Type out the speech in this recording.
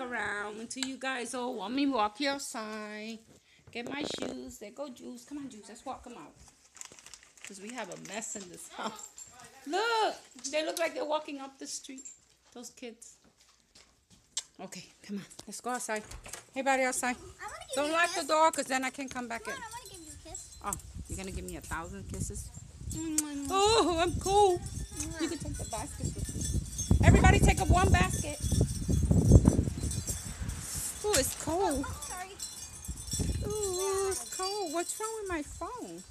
around until you guys all want me walk you outside. Get my shoes. There go Juice. Come on, Juice. Let's walk them out. Because we have a mess in this house. Look! They look like they're walking up the street. Those kids. Okay, come on. Let's go outside. Hey, buddy, outside. Don't lock the door because then I can't come back in. I want to give you a kiss. Oh, you're going to give me a thousand kisses? Oh, I'm cool. You can take the basket. Everybody take up one basket. Oh, it's cold. Oh, sorry. Ooh, it's cold. What's wrong with my phone?